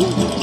Woo!